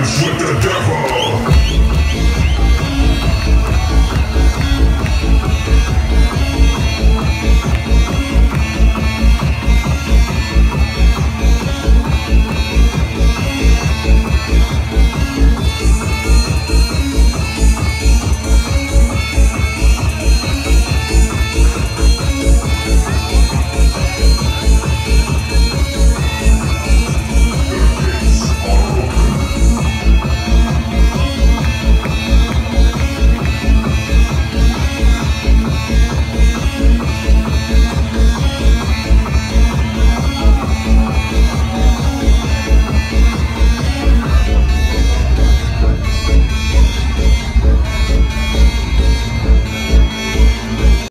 dance with the devil.